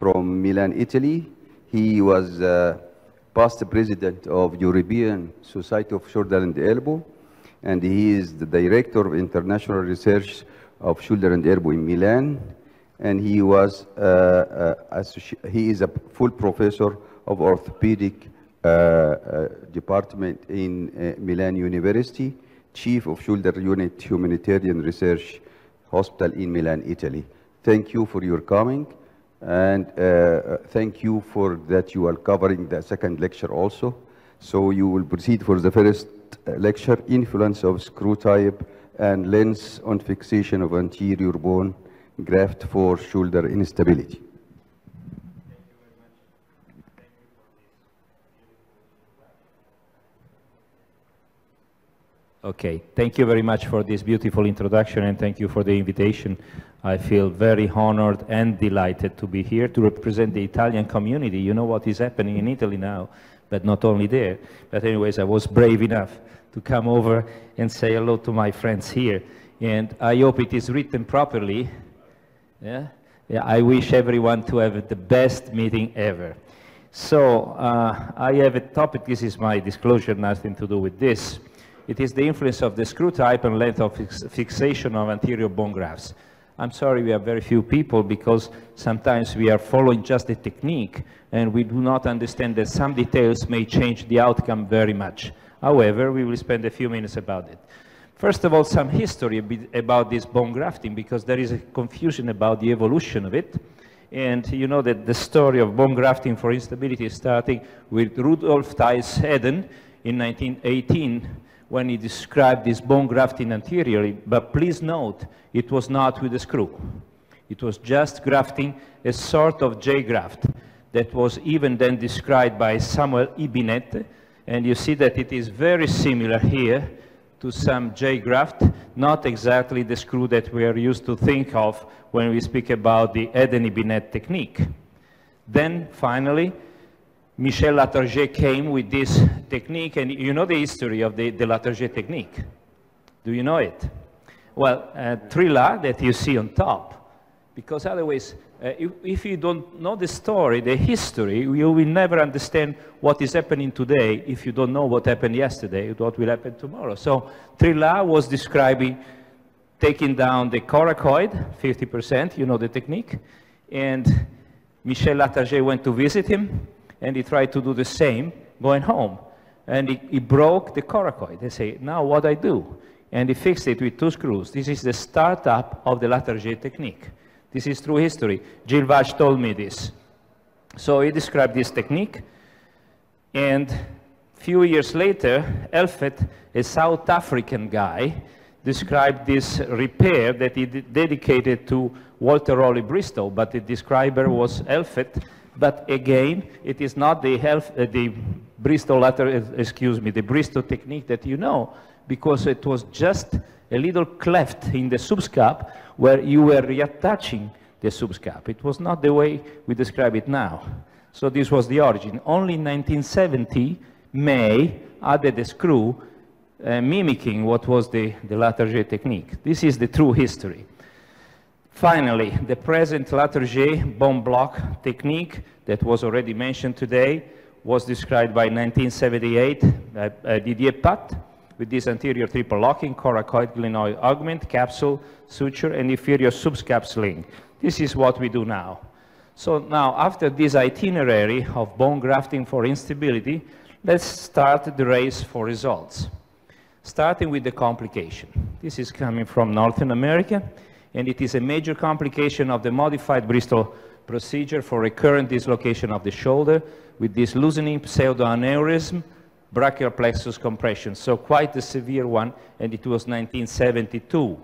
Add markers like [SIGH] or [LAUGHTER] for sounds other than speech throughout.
from Milan, Italy. He was uh, past president of European Society of Shoulder and Elbow, and he is the director of international research of shoulder and elbow in Milan. And he was uh, uh, he is a full professor of orthopedic uh, uh, department in uh, Milan University, chief of shoulder unit humanitarian research hospital in Milan, Italy. Thank you for your coming. And uh, thank you for that you are covering the second lecture also. So you will proceed for the first uh, lecture, influence of screw type and lens on fixation of anterior bone graft for shoulder instability. Okay, thank you very much for this beautiful introduction and thank you for the invitation. I feel very honored and delighted to be here to represent the Italian community. You know what is happening in Italy now, but not only there. But anyways, I was brave enough to come over and say hello to my friends here. And I hope it is written properly. Yeah? yeah I wish everyone to have the best meeting ever. So uh, I have a topic, this is my disclosure, nothing to do with this. It is the influence of the screw type and length of fix fixation of anterior bone grafts. I'm sorry we have very few people because sometimes we are following just the technique and we do not understand that some details may change the outcome very much. However, we will spend a few minutes about it. First of all, some history about this bone grafting because there is a confusion about the evolution of it. And you know that the story of bone grafting for instability is starting with Rudolf Theis Eden in 1918 when he described this bone grafting anteriorly, but please note, it was not with a screw. It was just grafting a sort of J-graft that was even then described by Samuel Hybinette, and you see that it is very similar here to some J-graft, not exactly the screw that we are used to think of when we speak about the Eden-Hybinette technique. Then, finally, Michel Latarjet came with this technique, and you know the history of the, the Latarjet technique. Do you know it? Well, uh, Trillat that you see on top, because otherwise, uh, if, if, you don't know the story, the history, you will never understand what is happening today if you don't know what happened yesterday, what will happen tomorrow. So Trillat was describing taking down the coracoid, 50%, you know the technique, and Michel Latarjet went to visit him, and he tried to do the same going home. And he, he broke the coracoid. They say, now what I do? And he fixed it with two screws. This is the startup of the Latarjet technique. This is true history. Gilles Walch told me this. So he described this technique. And a few years later, Helfet, a South African guy, described this repair that he dedicated to Walter Rowley Bristow, but the describer was Helfet, but again, it is not the, health, uh, the Bristow latter, uh, excuse me, the Bristow technique that you know, because it was just a little cleft in the subscap where you were reattaching the subscap. It was not the way we describe it now. So this was the origin. Only in 1970, May added a screw uh, mimicking what was the, the Latarjet technique. This is the true history. Finally, the present Latarjet bone block technique that was already mentioned today was described by 1978 uh, uh, Didier Patte with this anterior triple locking, coracoid glenoid augment, capsule, suture, and inferior subscap sling. This is what we do now. So now, after this itinerary of bone grafting for instability, let's start the race for results. Starting with the complication. This is coming from Northern America and it is a major complication of the modified Bristow procedure for recurrent dislocation of the shoulder with this loosening pseudoaneurysm, brachial plexus compression. So quite a severe one, and it was 1972.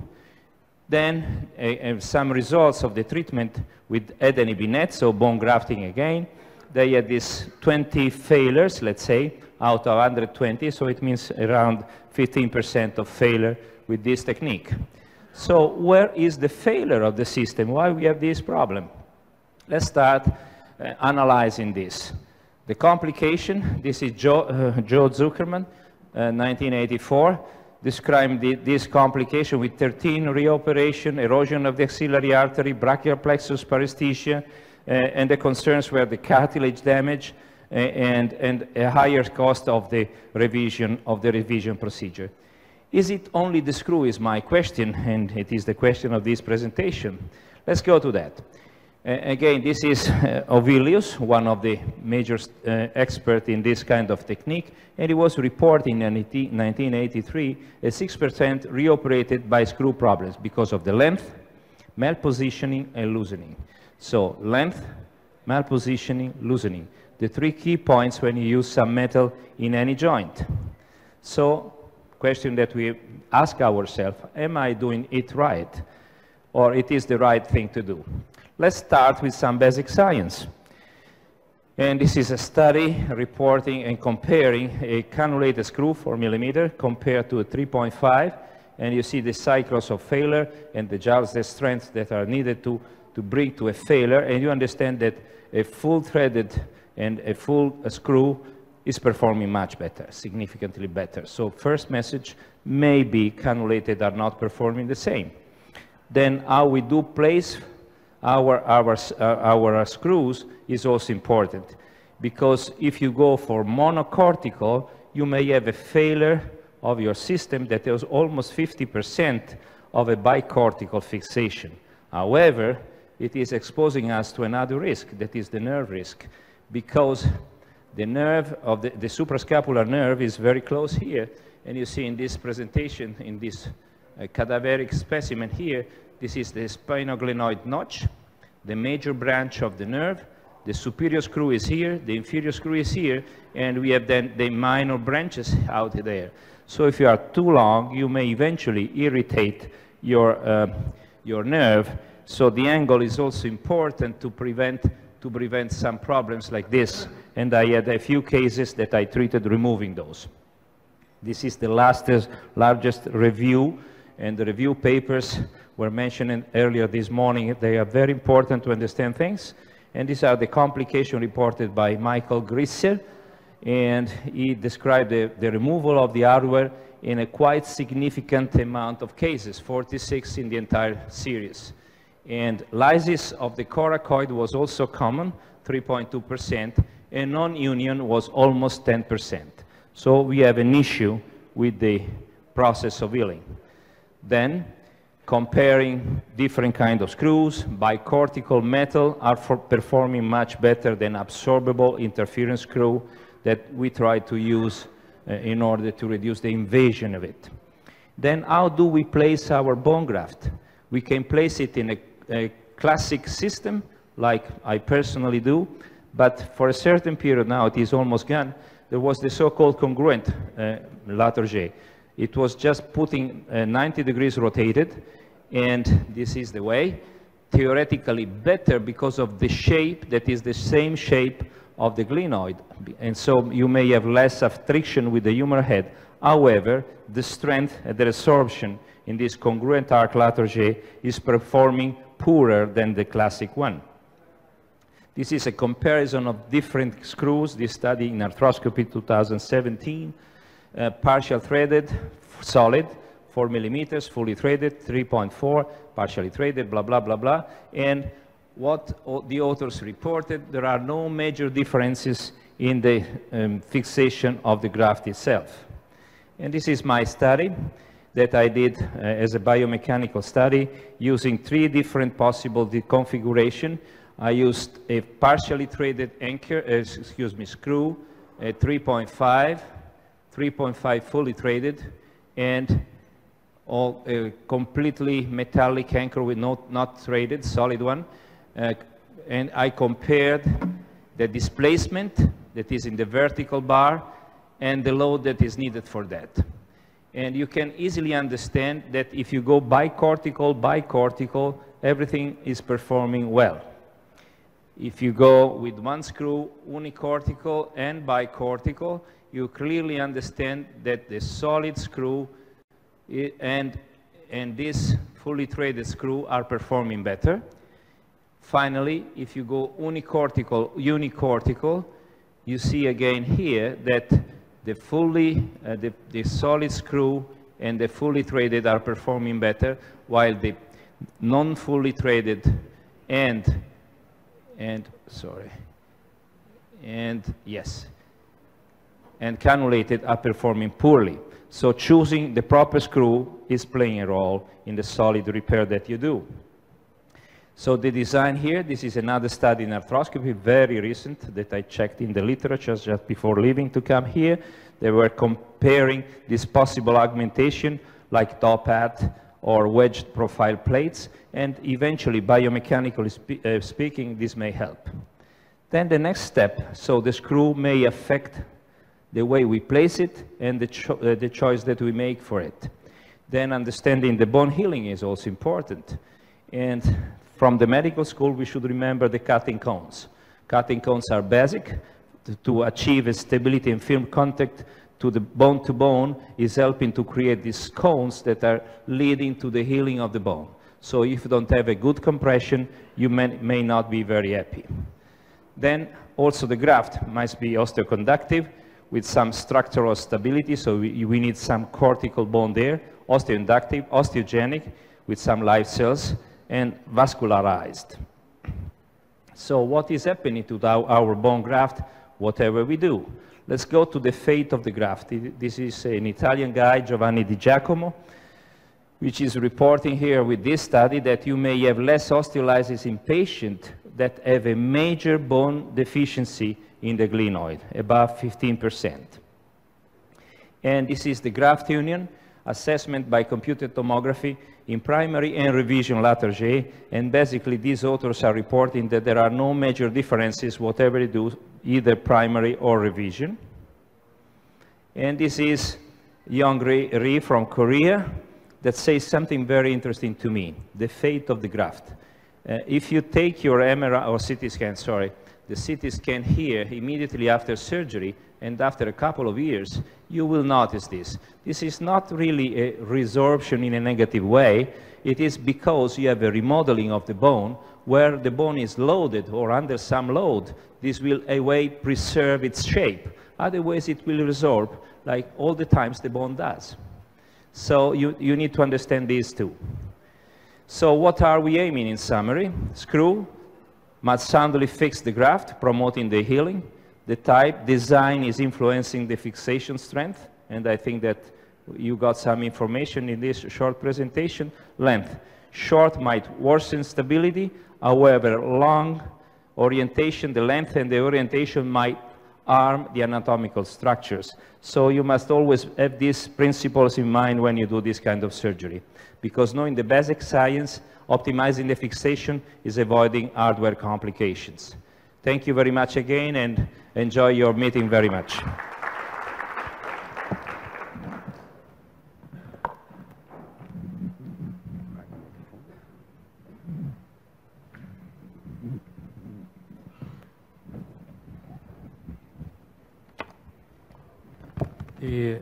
Then uh, some results of the treatment with Eden so bone grafting again. They had these 20 failures, let's say, out of 120, so it means around 15% of failure with this technique. So where is the failure of the system? Why we have this problem? Let's start uh, analyzing this. The complication, this is Joe, uh, Joe Zuckerman, uh, 1984, described the, this complication with 13 reoperation, erosion of the axillary artery, brachial plexus paresthesia, uh, and the concerns were the cartilage damage uh, and, and a higher cost of the revision of the revision procedure. Is it only the screw is my question, and it is the question of this presentation. Let's go to that. Uh, again, this is uh, Hovelius, one of the major uh, experts in this kind of technique, and he was reporting in 1983 a 6% reoperated by screw problems because of the length, malpositioning, and loosening. So length, malpositioning, loosening, the three key points when you use some metal in any joint. So question that we ask ourselves, am I doing it right? Or it is the right thing to do? Let's start with some basic science. And this is a study reporting and comparing a cannulated screw 4 millimeter compared to a 3.5. And you see the cycles of failure and the joules the strength that are needed to, to bring to a failure. And you understand that a full threaded and a full a screw is performing much better, significantly better. So first message, maybe cannulated are not performing the same. Then how we do place our, our, uh, our screws is also important. Because if you go for monocortical, you may have a failure of your system that is almost 50% of a bicortical fixation. However, it is exposing us to another risk, that is the nerve risk, because the nerve of the, the suprascapular nerve is very close here, and you see in this presentation, in this uh, cadaveric specimen here, this is the spinoglenoid notch, the major branch of the nerve. The superior screw is here, the inferior screw is here, and we have then the minor branches out there. So if you are too long, you may eventually irritate your, uh, your nerve. So the angle is also important to prevent, to prevent some problems like this and I had a few cases that I treated removing those. This is the last, uh, largest review, and the review papers were mentioned earlier this morning. They are very important to understand things, and these are the complications reported by Michael Griesser, and he described the, the removal of the hardware in a quite significant amount of cases, 46 in the entire series. And lysis of the coracoid was also common, 3.2%, and non-union was almost 10%. So we have an issue with the process of healing. Then, comparing different kind of screws, bicortical metal are performing much better than absorbable interference screw that we try to use uh, in order to reduce the invasion of it. Then how do we place our bone graft? We can place it in a, a classic system, like I personally do, but for a certain period now, it is almost gone, there was the so-called congruent uh. It was just putting uh, 90 degrees rotated, and this is the way. Theoretically better because of the shape that is the same shape of the glenoid. And so you may have less of friction with the humeral head. However, the strength and the resorption in this congruent arc Latarjet is performing poorer than the classic one. This is a comparison of different screws, this study in arthroscopy 2017, uh, partial threaded, solid, 4 millimeters, fully threaded, 3.4, partially threaded, blah, blah, blah, blah. And what the authors reported, there are no major differences in the um, fixation of the graft itself. And this is my study that I did uh, as a biomechanical study using three different possible configuration I used a partially threaded anchor, uh, excuse me, screw, a 3.5, 3.5 fully threaded, and all, a completely metallic anchor with no, not threaded, solid one. Uh, and I compared the displacement that is in the vertical bar and the load that is needed for that. And you can easily understand that if you go bicortical, bicortical, everything is performing well. If you go with one screw, unicortical and bicortical, you clearly understand that the solid screw and, and this fully threaded screw are performing better. Finally, if you go unicortical, unicortical, you see again here that the fully, uh, the, the solid screw and the fully threaded are performing better, while the non-fully threaded and and, sorry, and yes, and cannulated are performing poorly. So choosing the proper screw is playing a role in the solid repair that you do. So the design here, this is another study in arthroscopy, very recent, that I checked in the literature just before leaving to come here. They were comparing this possible augmentation like top hat or wedged profile plates, and eventually, biomechanically spe uh, speaking, this may help. Then the next step, so the screw may affect the way we place it and the, cho uh, the choice that we make for it. Then understanding the bone healing is also important. And from the medical school, we should remember the cutting cones. Cutting cones are basic to, to achieve a stability and firm contact to the bone to bone is helping to create these cones that are leading to the healing of the bone. So if you don't have a good compression, you may, may not be very happy. Then also the graft must be osteoconductive with some structural stability, so we, we need some cortical bone there, osteoinductive, osteogenic with some live cells, and vascularized. So what is happening to our bone graft, whatever we do? Let's go to the fate of the graft. This is an Italian guy, Giovanni Di Giacomo, which is reporting here with this study that you may have less osteolysis in patients that have a major bone deficiency in the glenoid, above 15%. And this is the graft union assessment by computed tomography in primary and revision Latarjet, and basically these authors are reporting that there are no major differences whatever you do, either primary or revision. And this is Young Ri from Korea that says something very interesting to me, the fate of the graft. Uh, if you take your MRI or CT scan, sorry, the CT scan here immediately after surgery and after a couple of years, you will notice this. This is not really a resorption in a negative way. It is because you have a remodeling of the bone where the bone is loaded or under some load. This will a way preserve its shape. Otherwise, it will resorb like all the times the bone does. So you, you need to understand these two. So what are we aiming in summary? Screw must soundly fix the graft, promoting the healing. The type design is influencing the fixation strength, and I think that you got some information in this short presentation. Length. Short might worsen stability, however, long orientation, the length and the orientation might harm the anatomical structures. So you must always have these principles in mind when you do this kind of surgery. Because knowing the basic science, optimizing the fixation is avoiding hardware complications. Thank you very much again and enjoy your meeting very much. The,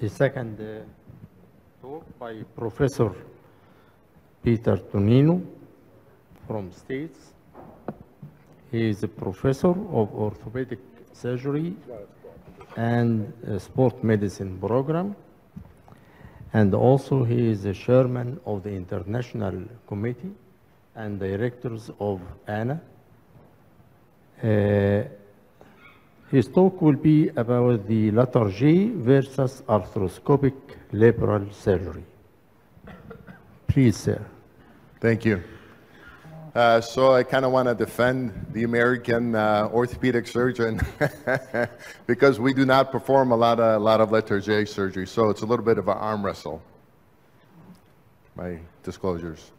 the second uh, talk by Professor Peter Tonino from States he is a professor of orthopedic surgery and sport medicine program. And also he is the chairman of the International Committee and directors of ANA. Uh, his talk will be about the Latarjet versus arthroscopic labral surgery. Please, sir. Thank you. Uh, so I kind of want to defend the American uh, orthopedic surgeon [LAUGHS] because we do not perform a lot of a lot of Latarjet surgery. So it's a little bit of an arm wrestle. My disclosures.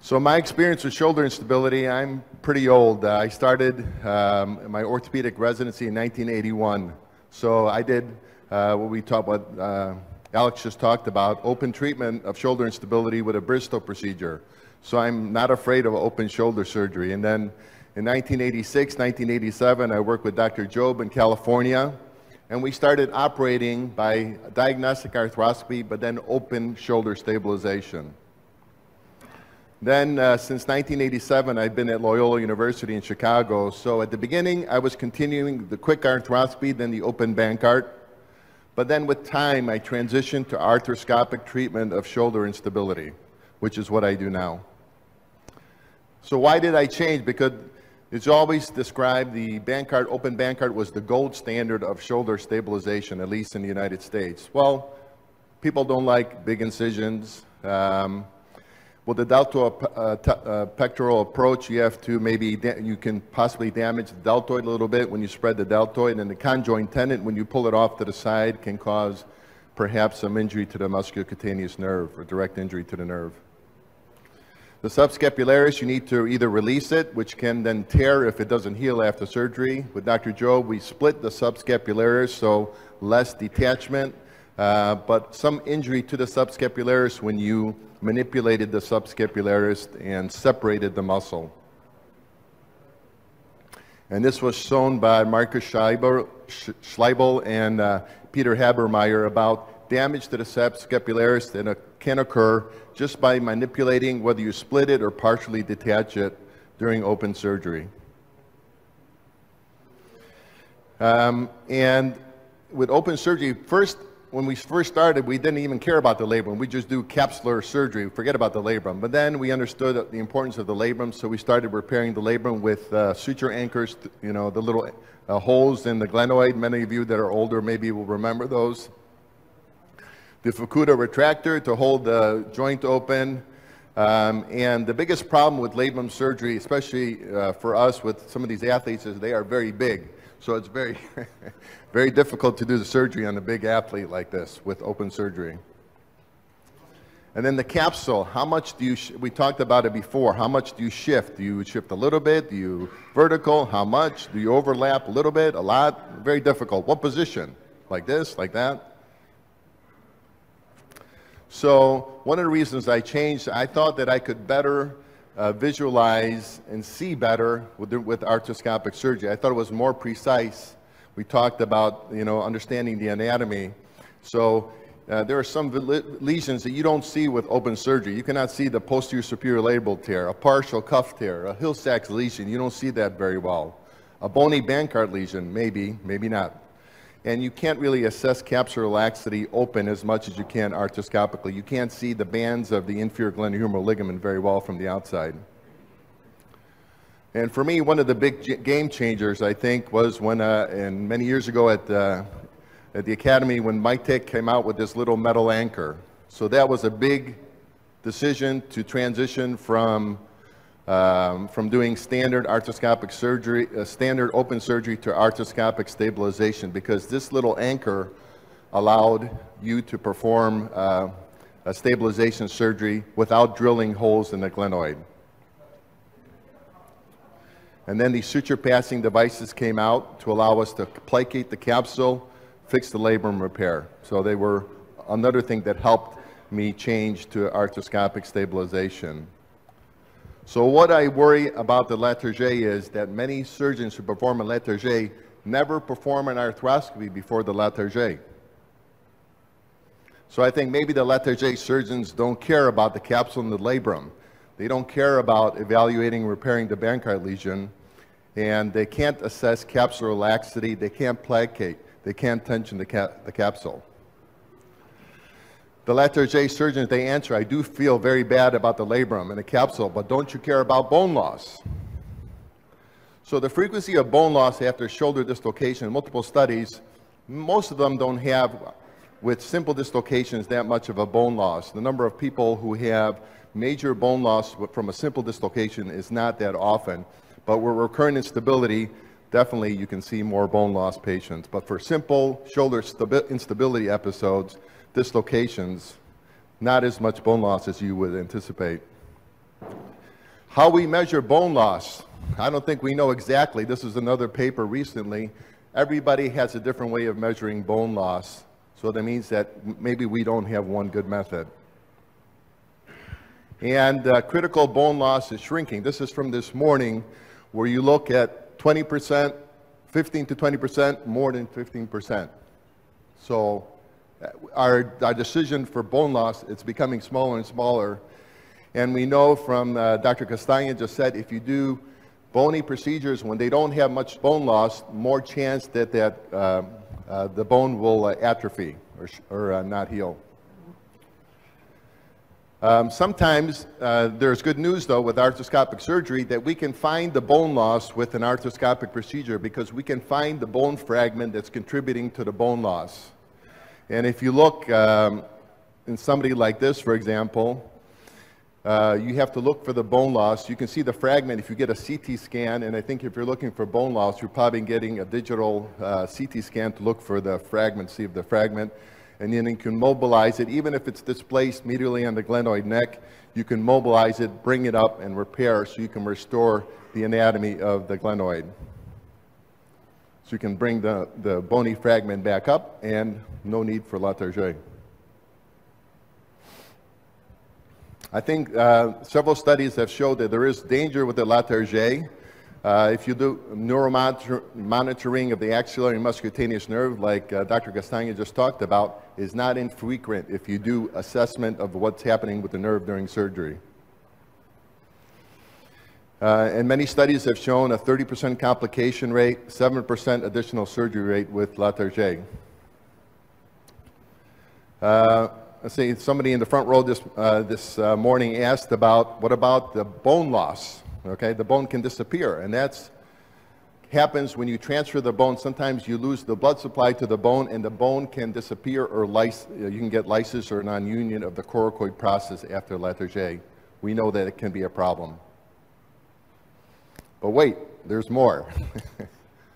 So my experience with shoulder instability, I'm pretty old. Uh, I started um, my orthopedic residency in 1981. So I did uh, what we talked about. Uh, Alex just talked about open treatment of shoulder instability with a Bristow procedure. So I'm not afraid of open shoulder surgery. And then in 1986, 1987, I worked with Dr. Jobe in California. And we started operating by diagnostic arthroscopy, but then open shoulder stabilization. Then, uh, since 1987, I've been at Loyola University in Chicago. So at the beginning, I was continuing the quick arthroscopy, then the open Bankart. But then with time, I transitioned to arthroscopic treatment of shoulder instability, which is what I do now. So why did I change? Because it's always described the Bankart, open Bankart was the gold standard of shoulder stabilization, at least in the United States. Well, people don't like big incisions. Um, with the deltoid uh, t- uh, pectoral approach, you have to maybe, you can possibly damage the deltoid a little bit when you spread the deltoid, and the conjoint tendon, when you pull it off to the side, can cause perhaps some injury to the musculocutaneous nerve or direct injury to the nerve. The subscapularis, you need to either release it, which can then tear if it doesn't heal after surgery. With Dr. Jobe, we split the subscapularis, so less detachment, uh, but some injury to the subscapularis when you manipulated the subscapularis and separated the muscle. And this was shown by Marcus Scheibel, Scheibel and uh, Peter Habermeyer about damage to the subscapularis that uh, can occur just by manipulating whether you split it or partially detach it during open surgery. Um, and with open surgery, first, when we first started, we didn't even care about the labrum. We just do capsular surgery, forget about the labrum. But then we understood the importance of the labrum, so we started repairing the labrum with uh, suture anchors, you know, the little uh, holes in the glenoid. Many of you that are older maybe will remember those. The Fukuda retractor to hold the joint open. Um, and the biggest problem with labrum surgery, especially uh, for us with some of these athletes, is they are very big. So it's very, [LAUGHS] very difficult to do the surgery on a big athlete like this with open surgery. And then the capsule, how much do you, we talked about it before, how much do you shift? Do you shift a little bit? Do you vertical? How much? Do you overlap a little bit? A lot? Very difficult. What position? Like this? Like that? So one of the reasons I changed, I thought that I could better uh, visualize and see better with, with arthroscopic surgery. I thought it was more precise. We talked about, you know, understanding the anatomy. So uh, there are some lesions that you don't see with open surgery. You cannot see the posterior superior labral tear, a partial cuff tear, a Hill-Sachs lesion. You don't see that very well. A bony Bankart lesion, maybe, maybe not. And you can't really assess capsular laxity open as much as you can arthroscopically. You can't see the bands of the inferior glenohumeral ligament very well from the outside. And for me, one of the big game changers, I think, was when, uh, and many years ago at, uh, at the academy, when Mitek came out with this little metal anchor. So that was a big decision to transition from um, from doing standard arthroscopic surgery, uh, standard open surgery to arthroscopic stabilization because this little anchor allowed you to perform uh, a stabilization surgery without drilling holes in the glenoid. And then these suture passing devices came out to allow us to plicate the capsule, fix the labrum repair. So they were another thing that helped me change to arthroscopic stabilization. So what I worry about the Latarjet is that many surgeons who perform a Latarjet never perform an arthroscopy before the Latarjet. So I think maybe the Latarjet surgeons don't care about the capsule and the labrum. They don't care about evaluating repairing the Bankart lesion, and they can't assess capsular laxity, they can't plicate, they can't tension the, cap the capsule. The Latarjet surgeons, they answer, I do feel very bad about the labrum and the capsule, but don't you care about bone loss? So the frequency of bone loss after shoulder dislocation, multiple studies, most of them don't have, with simple dislocations, that much of a bone loss. The number of people who have major bone loss from a simple dislocation is not that often, but with recurrent instability, definitely you can see more bone loss patients. But for simple shoulder instability episodes, dislocations, not as much bone loss as you would anticipate. How we measure bone loss, I don't think we know exactly. This is another paper recently. Everybody has a different way of measuring bone loss, so that means that maybe we don't have one good method. And uh, critical bone loss is shrinking. This is from this morning, where you look at 20%, 15 to 20%, more than 15%. So our, our decision for bone loss, it's becoming smaller and smaller. And we know from uh, Dr. Castagna just said, if you do bony procedures when they don't have much bone loss, more chance that, that uh, uh, the bone will uh, atrophy or, or uh, not heal. Um, sometimes uh, there's good news, though, with arthroscopic surgery that we can find the bone loss with an arthroscopic procedure because we can find the bone fragment that's contributing to the bone loss. And if you look um, in somebody like this, for example, uh, you have to look for the bone loss. You can see the fragment if you get a CT scan, and I think if you're looking for bone loss, you're probably getting a digital uh, CT scan to look for the fragment, see if the fragment and then you can mobilize it. Even if it's displaced medially on the glenoid neck, you can mobilize it, bring it up, and repair so you can restore the anatomy of the glenoid. So you can bring the, the bony fragment back up and no need for Latarjet. I think uh, several studies have showed that there is danger with the Latarjet. Uh, if you do neuromonitoring of the axillary muscutaneous nerve, like uh, Dr. Castagna just talked about, is not infrequent if you do assessment of what's happening with the nerve during surgery. Uh, and many studies have shown a 30% complication rate, 7% additional surgery rate with Latarjet. Uh, let's see, somebody in the front row this, uh, this uh, morning asked about what about the bone loss? Okay? The bone can disappear, and that's happens when you transfer the bone. Sometimes you lose the blood supply to the bone, and the bone can disappear, or uh, you can get lysis or non-union of the coracoid process after Latarjet. We know that it can be a problem. But wait, there's more.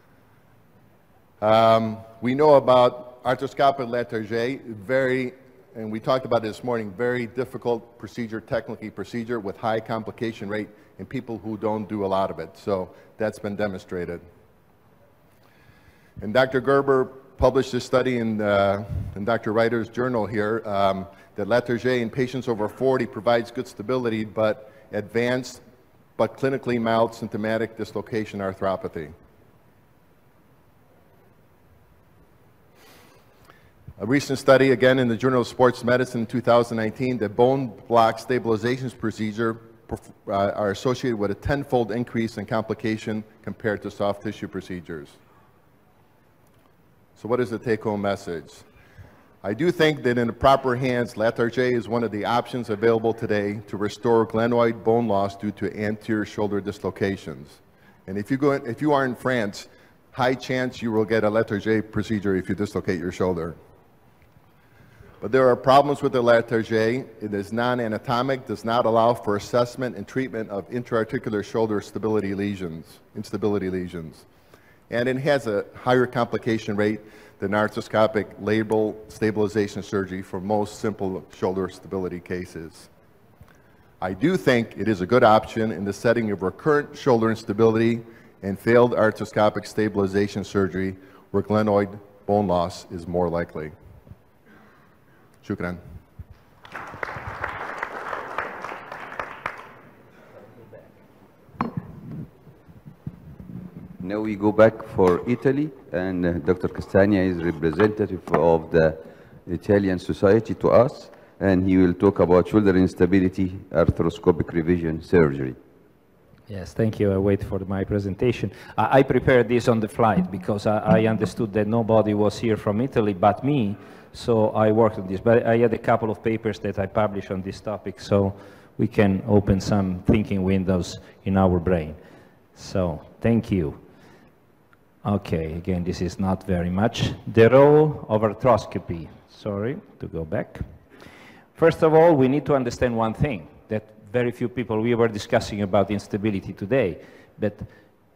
[LAUGHS] um, we know about arthroscopic Latarjet, very and we talked about it this morning, very difficult procedure, technically procedure with high complication rate in people who don't do a lot of it. So that's been demonstrated. And Dr. Gerber published this study in, uh, in Dr. Reiter's journal here um, that Latarjet in patients over 40 provides good stability, but advanced but clinically mild symptomatic dislocation arthropathy. A recent study, again in the Journal of Sports Medicine in 2019, that bone block stabilization procedure uh, are associated with a tenfold increase in complication compared to soft tissue procedures. So what is the take-home message? I do think that in the proper hands, Latarjet is one of the options available today to restore glenoid bone loss due to anterior shoulder dislocations. And if you, go in, if you are in France, high chance you will get a Latarjet procedure if you dislocate your shoulder. But there are problems with the Latarjet. It is non-anatomic, does not allow for assessment and treatment of intra-articular shoulder stability lesions, instability lesions. And it has a higher complication rate than arthroscopic labral stabilization surgery for most simple shoulder stability cases. I do think it is a good option in the setting of recurrent shoulder instability and failed arthroscopic stabilization surgery where glenoid bone loss is more likely. شكرا Now we go back for Italy, and uh, Dr. Castagna is representative of the Italian Society to us, and he will talk about shoulder instability arthroscopic revision surgery. Yes, thank you. I wait for my presentation. I, I prepared this on the flight because I, I, understood that nobody was here from Italy but me, so I worked on this. But I had a couple of papers that I published on this topic, so we can open some thinking windows in our brain. So, thank you. Okay, again, this is not very much. The role of arthroscopy. Sorry, to go back. First of all, we need to understand one thing very few people, we were discussing about instability today, but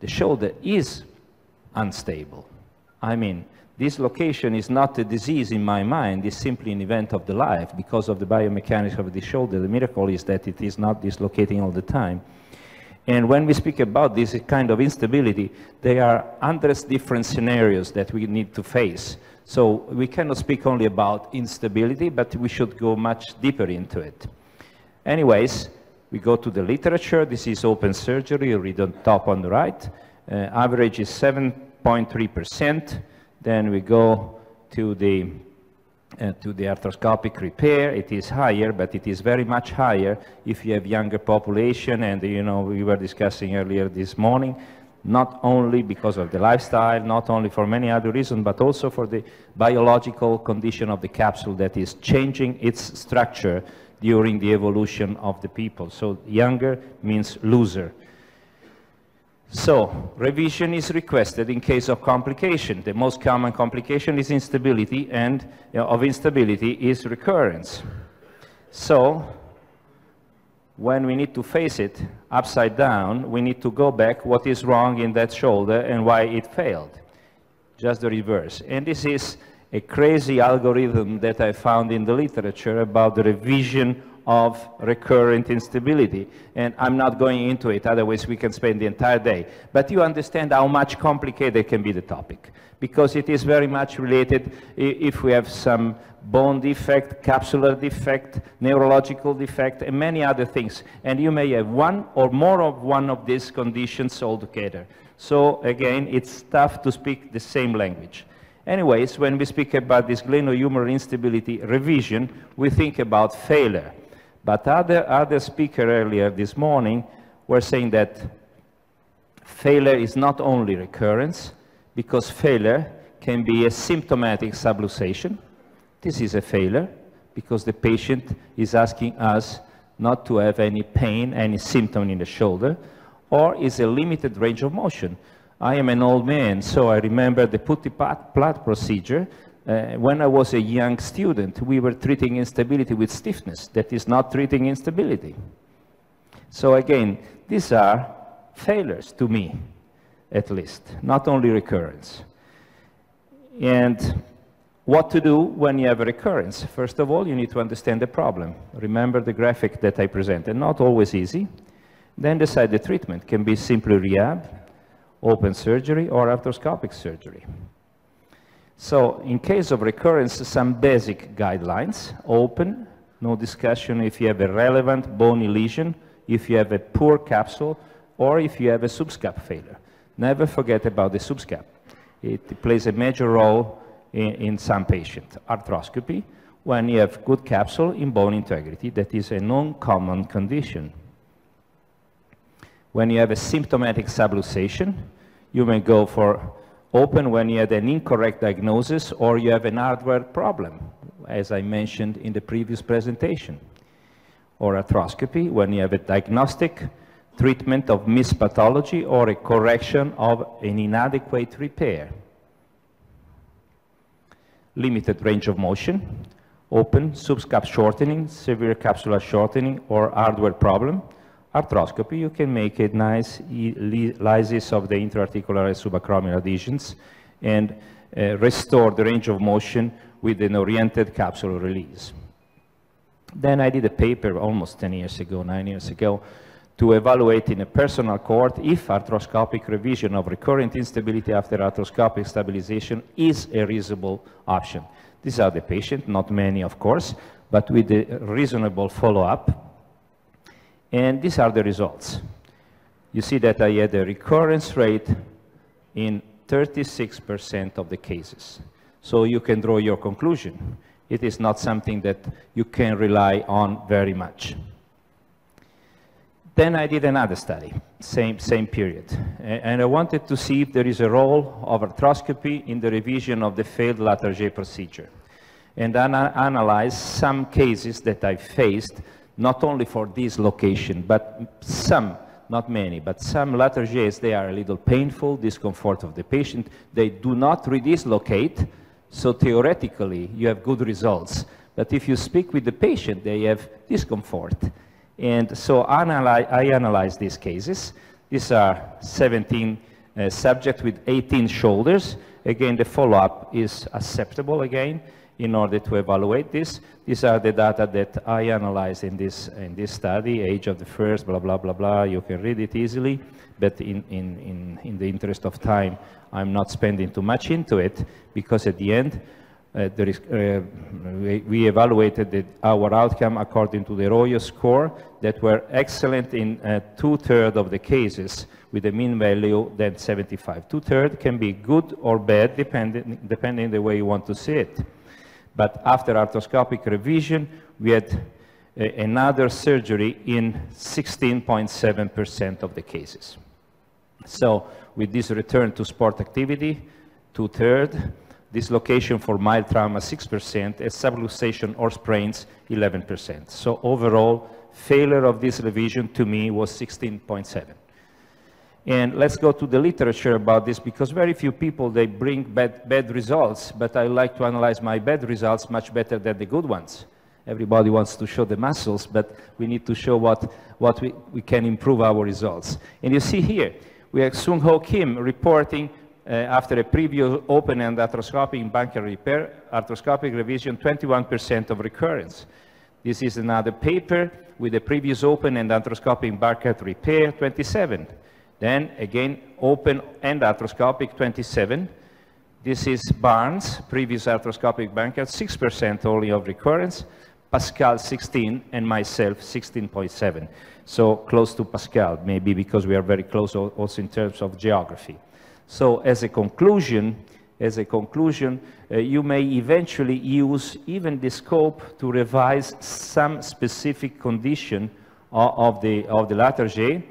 the shoulder is unstable. I mean, this location is not a disease in my mind, it's simply an event of the life because of the biomechanics of the shoulder. The miracle is that it is not dislocating all the time. And when we speak about this kind of instability, there are hundreds different scenarios that we need to face. So we cannot speak only about instability, but we should go much deeper into it. Anyways, we go to the literature. This is open surgery, read on top on the right. Uh, average is 7.3%. Then we go to the uh, to the arthroscopic repair, it is higher, but it is very much higher if you have younger population, and you know, we were discussing earlier this morning, not only because of the lifestyle, not only for many other reasons, but also for the biological condition of the capsule that is changing its structure during the evolution of the people. So younger means loser. So, revision is requested in case of complication. The most common complication is instability, and you know, of instability is recurrence. So, when we need to face it upside down, we need to go back what is wrong in that shoulder and why it failed. Just the reverse. And this is a crazy algorithm that I found in the literature about the revision of recurrent instability. And I'm not going into it, otherwise we can spend the entire day. But you understand how much complicated can be the topic, because it is very much related if we have some bone defect, capsular defect, neurological defect, and many other things. And you may have one or more of one of these conditions altogether. So again, it's tough to speak the same language. Anyways, when we speak about this glenohumeral instability revision, we think about failure. But other, other speaker earlier this morning were saying that failure is not only recurrence, because failure can be a symptomatic subluxation. This is a failure because the patient is asking us not to have any pain, any symptom in the shoulder, or is a limited range of motion. I am an old man, so I remember the Putti-Platt procedure uh, when I was a young student, we were treating instability with stiffness. That is not treating instability. So again, these are failures to me, at least, not only recurrence. And what to do when you have a recurrence? First of all, you need to understand the problem. Remember the graphic that I presented, not always easy. Then decide the treatment. Can be simply rehab, open surgery, or arthroscopic surgery. So in case of recurrence, some basic guidelines, open, no discussion if you have a relevant bony lesion, if you have a poor capsule, or if you have a subscap failure. Never forget about the subscap. It plays a major role in, in some patients. Arthroscopy, when you have good capsule in bone integrity, that is a non-common condition. When you have a symptomatic subluxation, you may go for open when you had an incorrect diagnosis or you have an hardware problem, as I mentioned in the previous presentation. Or arthroscopy when you have a diagnostic treatment of mispathology or a correction of an inadequate repair. Limited range of motion, open subscap shortening, severe capsular shortening, or hardware problem, arthroscopy, you can make a nice lysis of the intraarticular subacromial adhesions and uh, restore the range of motion with an oriented capsule release. Then I did a paper almost 10 years ago, nine years ago, to evaluate in a personal cohort if arthroscopic revision of recurrent instability after arthroscopic stabilization is a reasonable option. These are the patients, not many of course, but with a reasonable follow-up and these are the results. You see that I had a recurrence rate in 36% of the cases. So you can draw your conclusion. It is not something that you can rely on very much. Then I did another study, same, same period. And I wanted to see if there is a role of arthroscopy in the revision of the failed Latarjet procedure. And I analyzed some cases that I faced not only for this location, but some, not many, but some Latarjets, they are a little painful, discomfort of the patient. They do not redislocate, so theoretically you have good results. But if you speak with the patient, they have discomfort. And so I analyze these cases. These are 17 uh, subjects with 18 shoulders. Again, the follow-up is acceptable again in order to evaluate this. These are the data that I analyzed in this, in this study, age of the first, blah, blah, blah, blah. You can read it easily, but in, in, in, in the interest of time, I'm not spending too much into it because at the end, uh, uh, we, we, evaluated the, our outcome according to the Rowe score that were excellent in uh, two-thirds of the cases with a mean value than 75. Two-thirds can be good or bad depending, depending the way you want to see it. But after arthroscopic revision, we had uh, another surgery in 16.7% of the cases. So with this return to sport activity, two-thirds, dislocation for mild trauma 6%, and subluxation or sprains 11%. So overall, failure of this revision to me was 16.7. And let's go to the literature about this because very few people, they bring bad, bad results, but I like to analyze my bad results much better than the good ones. Everybody wants to show the muscles, but we need to show what, what we, we can improve our results. And you see here, we have Sung Ho Kim reporting uh, after a previous open and arthroscopic Bankart repair, arthroscopic revision, 21% of recurrence. This is another paper with a previous open and arthroscopic Bankart repair, 27. Then again, open and arthroscopic, 27. This is Barnes, previous arthroscopic Bankart, 6% only of recurrence. Pascal 16, and myself 16.7. So close to Pascal, maybe because we are very close also in terms of geography. So as a conclusion, as a conclusion, uh, you may eventually use even the scope to revise some specific condition of, of the, of the Latarjet. Uh,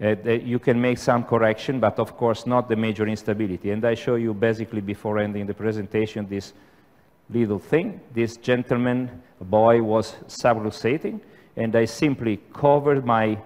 you can make some correction, but of course not the major instability. And I show you basically before ending the presentation this little thing. This gentleman boy was subluxating, and I simply covered my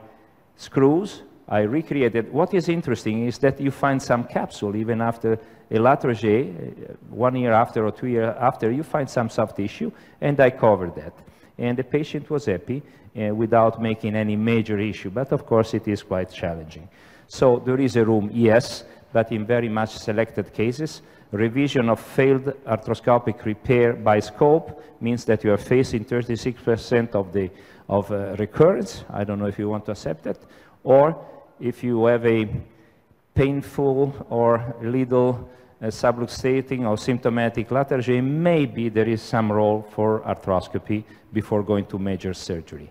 screws. I recreated. What is interesting is that you find some capsule even after a Latarjet, uh, one year after or two years after, you find some soft tissue, and I covered that. And the patient was happy uh, without making any major issue, but of course it is quite challenging. So there is a room, yes, but in very much selected cases, revision of failed arthroscopic repair by scope means that you are facing 36% of the of uh, recurrence. I don't know if you want to accept that. Or if you have a painful or little subluxating or symptomatic Latarjet, maybe there is some role for arthroscopy before going to major surgery.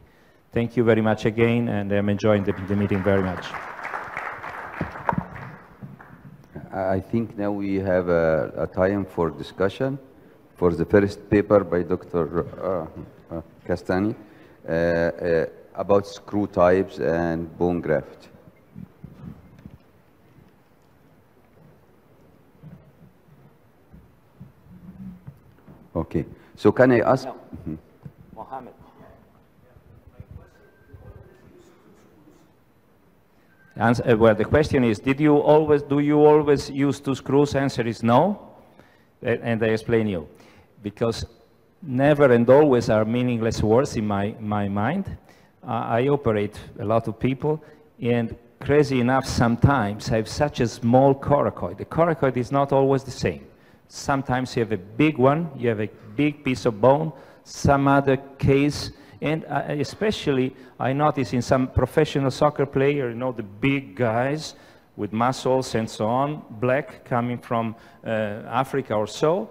Thank you very much again, and I'm enjoying the, the meeting very much. I think now we have a, a time for discussion for the first paper by Dr. Uh, uh, Castagna uh, uh, about screw types and bone graft. Okay, so can I ask? No. Mohammed. Answer, uh, well, the question is, did you always, do you always use two screws? Answer is no. And I explain you. Because never and always are meaningless words in my, my mind. Uh, I operate a lot of people, and crazy enough, sometimes I have such a small coracoid. The coracoid is not always the same. Sometimes you have a big one, you have a big piece of bone, some other case, and especially, I notice in some professional soccer player, you know, the big guys with muscles and so on, black coming from uh, Africa or so,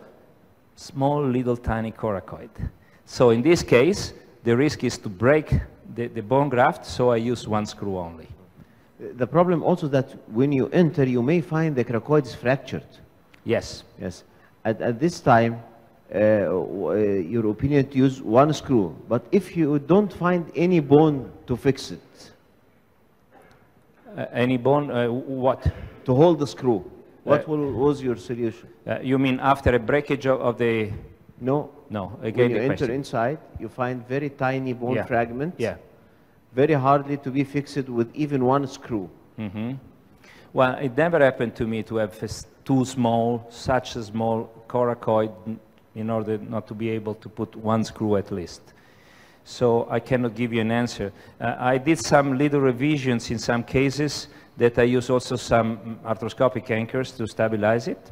small little tiny coracoid. So in this case, the risk is to break the, the bone graft, so I use one screw only. The problem also that when you enter, you may find the coracoid is fractured. Yes. Yes. At, at this time, uh, uh, your opinion to use one screw. But if you don't find any bone to fix it, uh, any bone, uh, what? To hold the screw, what will, was your solution? Uh, you mean after a breakage of, of the, No. no, Again, When you enter question. inside, you find very tiny bone Yeah. fragments. Yeah. Very hardly to be fixed with even one screw. hmm Well, it never happened to me to have too small, such a small coracoid in order not to be able to put one screw at least. So I cannot give you an answer. Uh, I did some little revisions in some cases that I use also some arthroscopic anchors to stabilize it.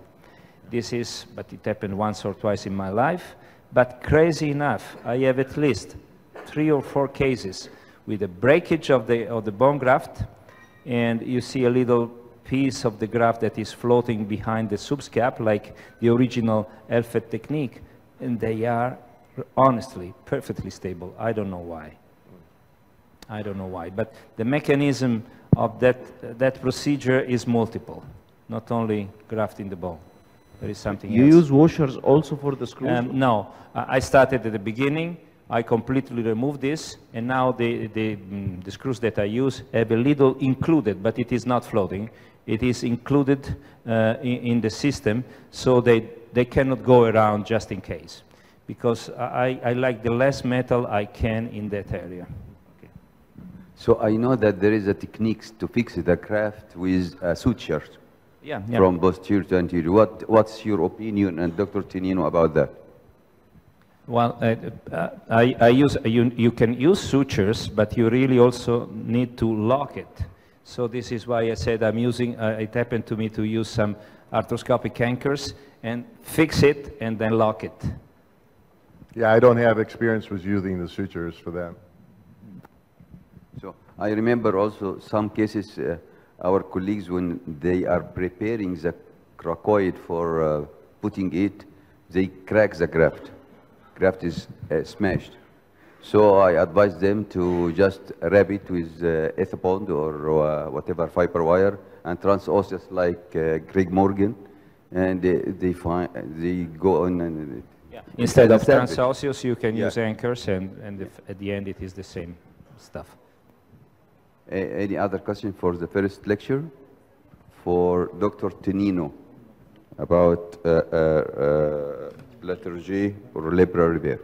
This is, but it happened once or twice in my life. But crazy enough, I have at least three or four cases with a breakage of the, of the bone graft, and you see a little piece of the graft that is floating behind the subscap, like the original Helfet technique, and they are honestly perfectly stable. I don't know why. I don't know why, but the mechanism of that, that procedure is multiple, not only grafting the bone. There is something You else. use washers also for the screws? Um, no, I I started at the beginning. I completely removed this, and now the, the, mm, the screws that I use have a little included, but it is not floating. It is included uh, in, in the system, so they they cannot go around just in case. Because I, I like the less metal I can in that area. So I know that there is a techniques to fix the craft with uh, sutures Yeah, yeah. from posterior to anterior. What, what's your opinion and Dr. Tonino about that? Well, uh, uh, I, I use, you, you can use sutures, but you really also need to lock it. So this is why I said I'm using, uh, it happened to me to use some arthroscopic anchors and fix it and then lock it. Yeah, I don't have experience with using the sutures for that. So I remember also some cases, uh, our colleagues, when they are preparing the coracoid for uh, putting it, they crack the graft. Graft is uh, smashed. So I advise them to just wrap it with uh, Ethibond or uh, whatever fiber wire and transosseous like uh, Craig Morgan, and they, they, find, they go on and Instead of transosseous, you can Yeah. use anchors, and, and if, at the end it is the same stuff. A- Any other question for the first lecture? For Dr. Tonino about uh, uh, uh, Latarjet or labral repair.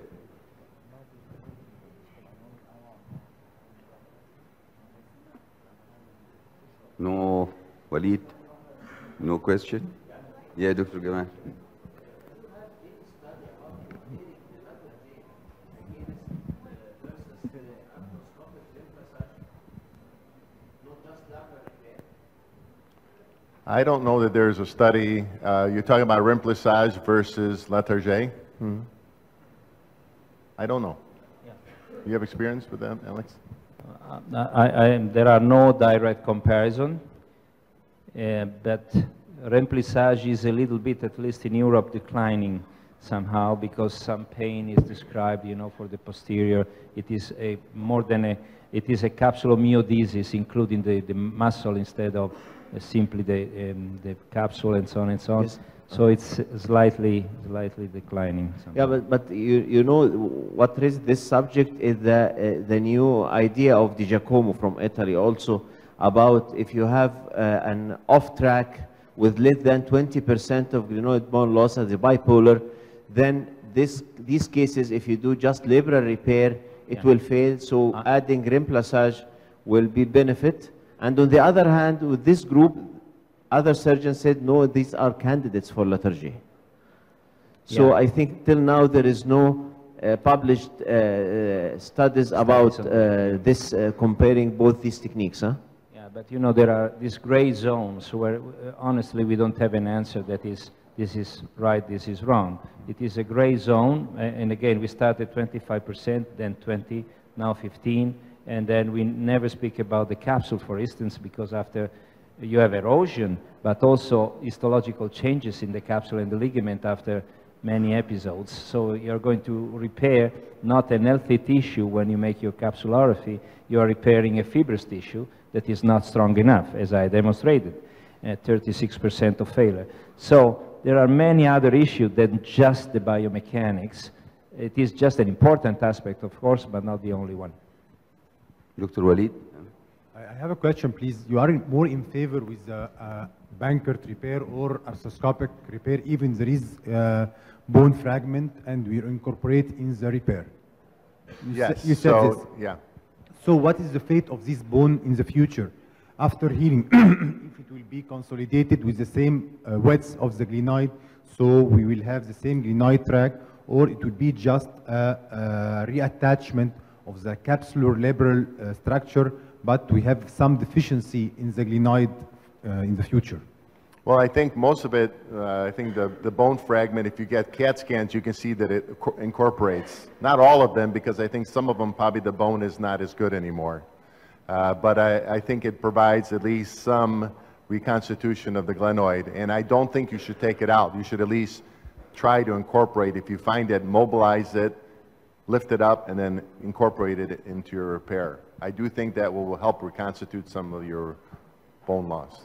No, Walid? No question? Yeah, Dr. Gamal. I don't know that there's a study, uh, you're talking about remplissage versus Latarjet? I don't know. You have experience with that, Alex? I, I, there are no direct comparison, uh, but remplissage is a little bit, at least in Europe, declining somehow because some pain is described, you know, for the posterior. It is a more than a, it is a capsulomyodesis, including the, the muscle instead of uh, simply the, um, the capsule and so on and so on. Yes. So it's slightly, slightly declining. somehow. Yeah, but, but you, you know what raised this subject is the, uh, the new idea of Di Giacomo from Italy also about if you have uh, an off track with less than 20% of glenoid bone loss as a bipolar, then this, these cases, if you do just labral repair, it Yeah. will fail. So Uh, adding remplissage will be benefit. And on the other hand, with this group, other surgeons said, no, these are candidates for Latarjet. So Yeah. I think till now there is no uh, published uh, uh, studies about uh, this uh, comparing both these techniques. Huh? Yeah, but you know, there are these gray zones where uh, honestly we don't have an answer that is, this is right, this is wrong. It is a gray zone, and again, we started 25%, then 20, now 15, and then we never speak about the capsule, for instance, because after you have erosion, but also histological changes in the capsule and the ligament after many episodes. So you're going to repair not an healthy tissue when you make your capsulorrhaphy, you are repairing a fibrous tissue that is not strong enough, as I demonstrated, at 36% of failure. So there are many other issues than just the biomechanics. It is just an important aspect, of course, but not the only one. Dr. Walid? I have a question, please. You are more in favor with the uh, Bankart repair or arthroscopic repair, even there is uh, bone fragment and we incorporate in the repair. You Yes, You said this. so, yeah. So what is the fate of this bone in the future? After healing, [COUGHS] if it will be consolidated with the same uh, width of the glenoid, so we will have the same glenoid track, or it will be just a, a reattachment of the capsular labral uh, structure, but we have some deficiency in the glenoid uh, in the future. Well, I think most of it, uh, I think the, the bone fragment, if you get CAT scans, you can see that it incorporates. Not all of them, because I think some of them, probably the bone is not as good anymore. Uh, but I, I think it provides at least some reconstitution of the glenoid. And I don't think you should take it out. You should at least try to incorporate. If you find it, mobilize it, lift it up, and then incorporate it into your repair. I do think that will help reconstitute some of your bone loss.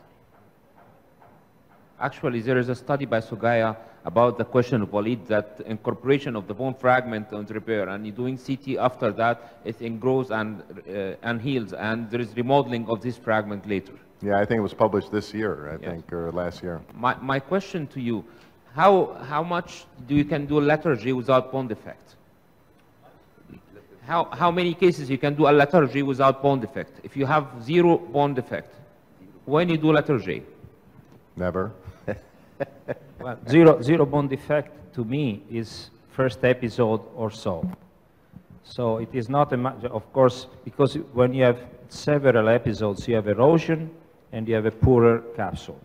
Actually, there is a study by Sugaya about the question of Walid that incorporation of the bone fragment and repair, and you doing CT after that, it grows and, uh, and heals, and there is remodeling of this fragment later. Yeah, I think it was published this year, I Yes. think, or last year. My, my question to you, how, how much do you can do Latarjet without bone defect? How, how many cases you can do a Latarjet without bone defect? If you have zero bone defect, when you do Latarjet? Never. [LAUGHS] Well, zero, zero bone defect to me is first episode or so. So it is not a matter, of course, because when you have several episodes, you have erosion and you have a poorer capsule.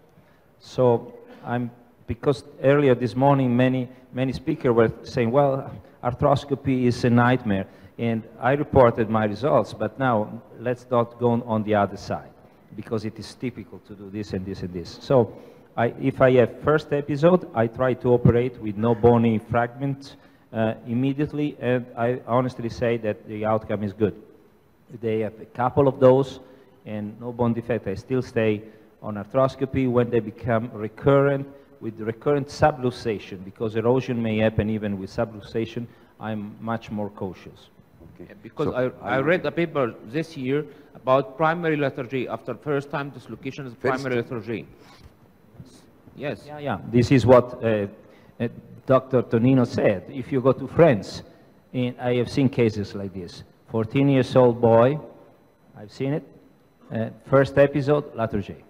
So I'm, because earlier this morning, many, many speakers were saying, well, arthroscopy is a nightmare. And I reported my results, but now let's not go on the other side because it is typical to do this and this and this. So I, if I have first episode, I try to operate with no bony fragments uh, immediately, and I honestly say that the outcome is good. They have a couple of those and no bone defect. I still stay on arthroscopy when they become recurrent with recurrent subluxation because erosion may happen even with subluxation. I'm much more cautious. Okay. Because So I, I read a paper this year about primary Latarjet after first time dislocation is primary Latarjet. Yes. Yeah, yeah. This is what uh, uh, Dr. Tonino said. If you go to France, and I have seen cases like this. 14 years old boy, I've seen it. Uh, first episode, Latarjet.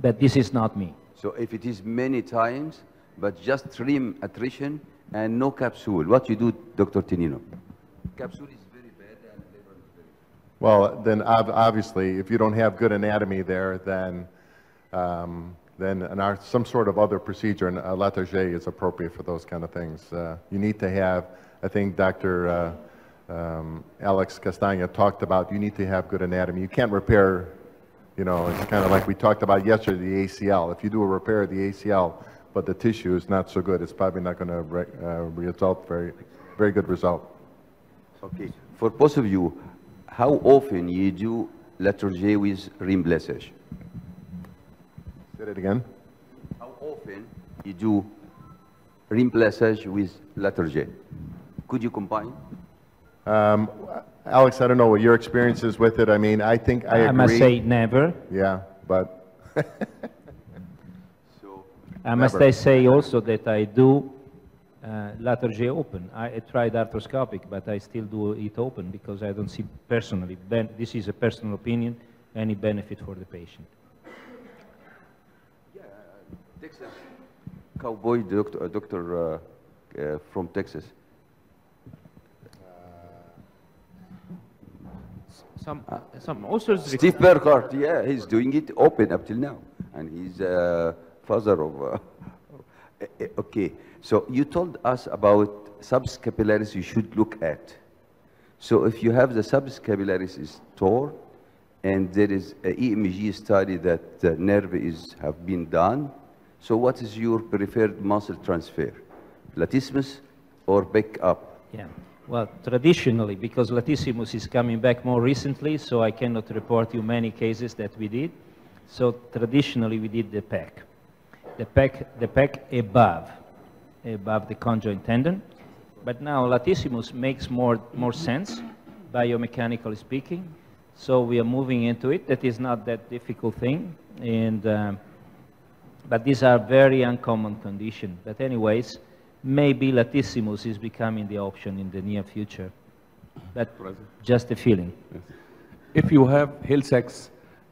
But this is not me. So if it is many times, but just trim attrition and no capsule, what you do, Dr. Tonino? Capsule is very bad and liver is very Well, then ob- obviously, if you don't have good anatomy there, then, um, then an some sort of other procedure, and a Latarjet is appropriate for those kind of things. Uh, you need to have, I think Dr. Uh, um, Alex Castagna talked about, you need to have good anatomy. You can't repair, you know, it's kind of like we talked about yesterday, the ACL. If you do a repair of the ACL, but the tissue is not so good, it's probably not going to re- uh, result very, very good result. Okay. For both of you, how often you do Latarjet with remplissage? Say it again. How often you do remplissage with Latarjet? Could you combine? Um, Alex, I don't know what your experience is with it. I mean, I think I agree. I must say never. Yeah, but [LAUGHS] So, I must Never. I say also that I do uh, Latarjet open. I, I tried arthroscopic, but I still do it open because I don't see personally, ben, this is a personal opinion, any benefit for the patient. Texas. Cowboy doctor, uh, doctor uh, uh, from Texas. Some, some authors Steve Burkhart, yeah, he's doing it open up till now. And he's uh, father of... Uh, [LAUGHS] eh, eh, okay, so you told us about subscapularis you should look at. So if you have the subscapularis is torn, and there is an EMG study that the nerve is have been done, so what is your preferred muscle transfer? Latissimus or back up? Yeah. Well, traditionally, because latissimus is coming back more recently, so I cannot report you many cases that we did. So traditionally, we did the pec. The pec, the pec above, above the conjoint tendon. But now latissimus makes more, more sense, biomechanically speaking. So we are moving into it. That is not that difficult thing. And, um, but these are very uncommon conditions. But anyways, maybe latissimus is becoming the option in the near future. But just a feeling. If you have Hill Sachs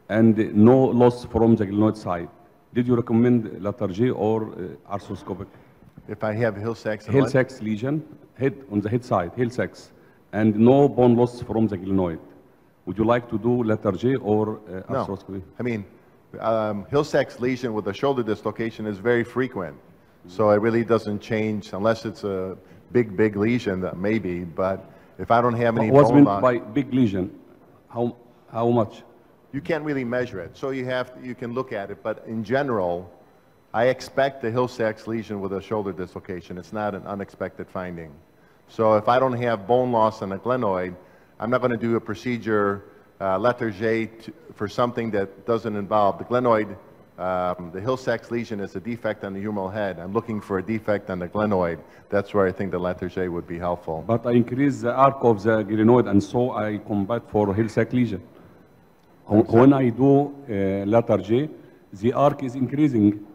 and no loss from the glenoid side, did you recommend Latarjet or uh, arthroscopic? If I have Hill Sachs and what? Sachs lesion, head on the head side, Hill Sachs and no bone loss from the glenoid. Would you like to do Latarjet or uh, No. arthroscopy? I mean, um, Hill Sachs lesion with a shoulder dislocation is very frequent. So it really doesn't change unless it's a big, big lesion, that maybe. But if I don't have any What's bone meant on- by big lesion? How, how much? You can't really measure it, so you have, you can look at it, but in general, I expect a Hill Sachs lesion with a shoulder dislocation. It's not an unexpected finding. So if I don't have bone loss in a glenoid, I'm not going to do a procedure, uh, for something that doesn't involve the glenoid. Um, the Hill Sachs lesion is a defect on the humeral head. I'm looking for a defect on the glenoid. That's where I think the Latarjet would be helpful. But I increase the arc of the glenoid and so I combat for Hill Sachs lesion. Wh- When I do uh, the arc is increasing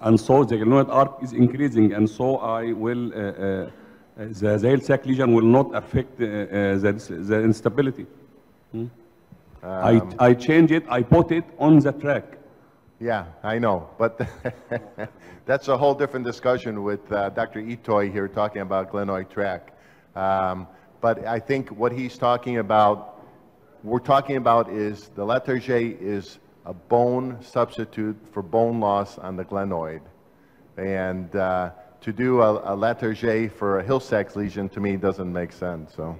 and so the glenoid arc is increasing, and so I will, uh, uh, the, the Hill Sachs lesion will not affect uh, uh, the, the instability. Hmm? I, I change it, I put it on the track. Yeah, I know, but [LAUGHS] that's a whole different discussion with uh, Dr. Itoi here talking about glenoid track. Um, but I think what he's talking about, we're talking about is the Latarjet is a bone substitute for bone loss on the glenoid. And uh, to do a, a Latarjet for a Hill-Sachs lesion to me doesn't make sense, so.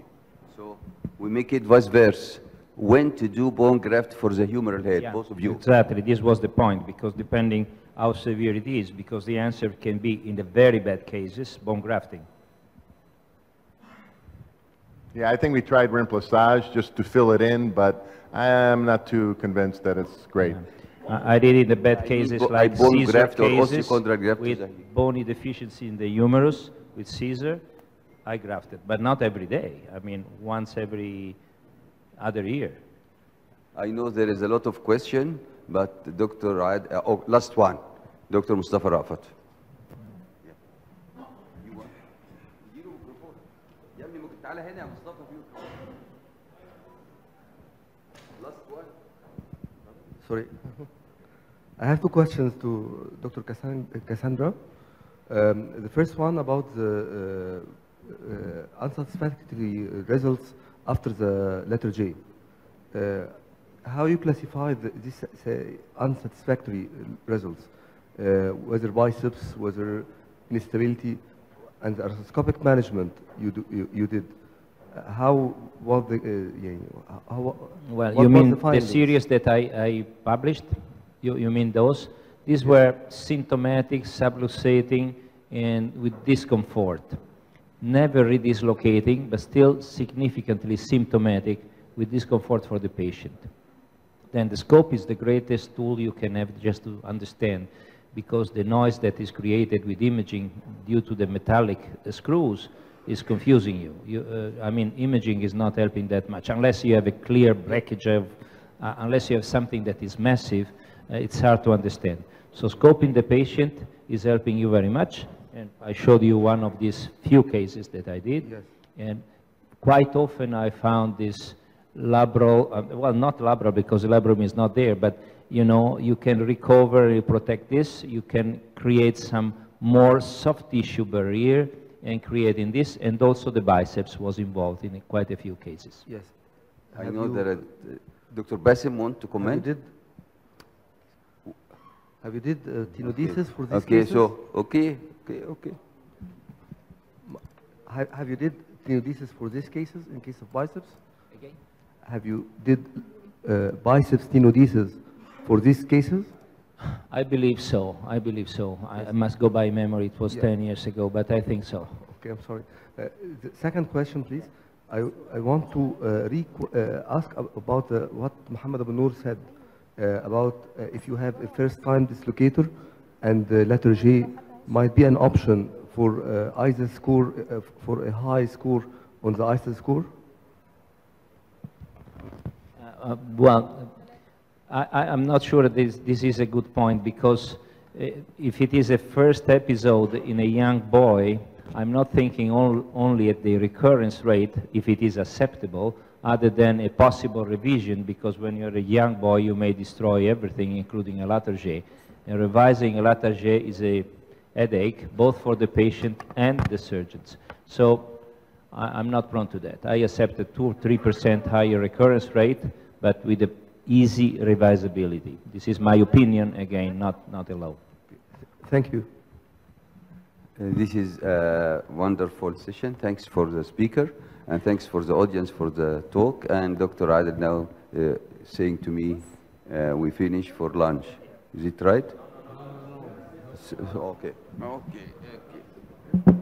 So we make it vice versa. When to do bone graft for the humeral head, Yeah, both of you. Exactly, this was the point, because depending how severe it is, because the answer can be, in the very bad cases, bone grafting. Yeah, I think we tried remplissage just to fill it in, but I'm not too convinced that it's great. I I did in the bad cases I like bone Caesar graft or cases osteochondral graft with bony deficiency in the humerus with Caesar, I grafted, but not every day. I mean, once every other year. I know there is a lot of question, but Dr. Ad, uh, oh, last one, Dr. Mustafa Rafat. Sorry. I have two questions to Dr. Castagna. Um, the first one about the uh, uh, unsatisfactory results after the Latarjet. Uh, how you classify the, this say, unsatisfactory results, uh, whether biceps, whether instability, and the arthroscopic management you, do, you, you did. How was the, uh, yeah, how, Well, you mean the the, series that I, I published? You, you mean those? These were symptomatic, subluxating, and with discomfort. Never redislocating, but still significantly symptomatic with discomfort for the patient. Then the scope is the greatest tool you can have just to understand because the noise that is created with imaging due to the metallic uh, screws is confusing you. you uh, I mean, imaging is not helping that much unless you have a clear breakage of, uh, unless you have something that is massive, uh, it's hard to understand. So scoping the patient is helping you very much. And I showed you one of these few cases that I did. Yes. And quite often I found this labral, uh, well, not labral because the labrum is not there, but you know, you can recover, you protect this, you can create some more soft tissue barrier and creating this, and also the biceps was involved in quite a few cases. Yes. I Have know that uh, Dr. Basim want to Have you comment. did, have you did uh, tenodesis for these Okay, cases? so, okay, okay, okay. Have, have you did tenodesis for these cases in case of biceps? Again? Have you did uh, biceps tenodesis for these cases? I believe so, I believe so. I, I must go by memory, it was Yeah. 10 years ago, but I think so. Okay, I'm sorry. Uh, the second question, please. I, I want to uh, uh, ask about uh, what Muhammad Abu Noor said uh, about uh, if you have a first-time dislocator and the Latarjet might be an option for uh, either score, uh, for a high score on the ISA score. Uh, Well, I, I'm not sure this, this is a good point because uh, if it is a first episode in a young boy, I'm not thinking all, only at the recurrence rate, if it is acceptable, other than a possible revision, because when you're a young boy, you may destroy everything, including a Latarjet. And revising a Latarjet is a headache, both for the patient and the surgeons. So I, I'm not prone to that. I accept a 2 or 3% higher recurrence rate, but with a easy revisability. This is my opinion, again, not, not a law. Thank you. Uh, This is a wonderful session. Thanks for the speaker, and thanks for the audience for the talk. And Dr. Adel now uh, saying to me, uh, we finish for lunch. Is it right? S- Okay. Okay. okay.